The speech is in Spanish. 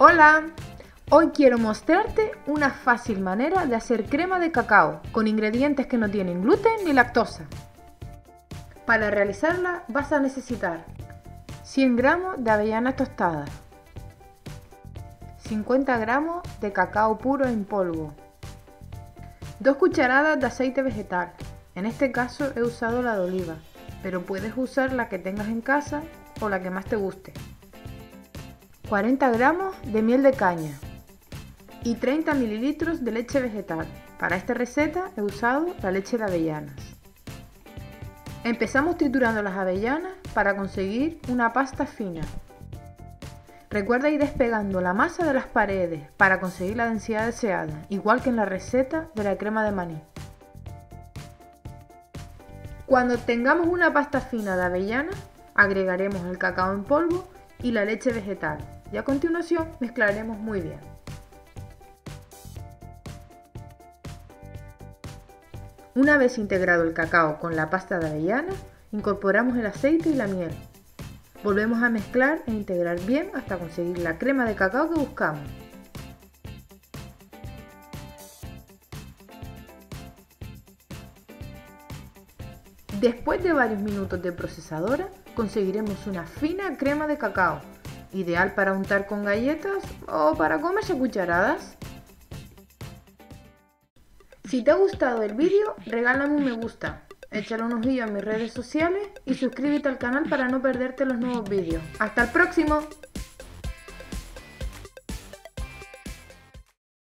Hola, hoy quiero mostrarte una fácil manera de hacer crema de cacao con ingredientes que no tienen gluten ni lactosa. Para realizarla vas a necesitar 100 gramos de avellanas tostadas, 50 gramos de cacao puro en polvo, 2 cucharadas de aceite vegetal, en este caso he usado la de oliva, pero puedes usar la que tengas en casa o la que más te guste. 40 gramos de miel de caña y 30 mililitros de leche vegetal. Para esta receta he usado la leche de avellanas. Empezamos triturando las avellanas para conseguir una pasta fina. Recuerda ir despegando la masa de las paredes para conseguir la densidad deseada, igual que en la receta de la crema de maní. Cuando tengamos una pasta fina de avellana, agregaremos el cacao en polvo y la leche vegetal y a continuación mezclaremos muy bien. Una vez integrado el cacao con la pasta de avellana, incorporamos el aceite y la miel. Volvemos a mezclar e integrar bien hasta conseguir la crema de cacao que buscamos. Después de varios minutos de procesadora, conseguiremos una fina crema de cacao, ideal para untar con galletas o para comerse cucharadas. Si te ha gustado el vídeo, regálame un me gusta, échale unos ojillo a mis redes sociales y suscríbete al canal para no perderte los nuevos vídeos. ¡Hasta el próximo!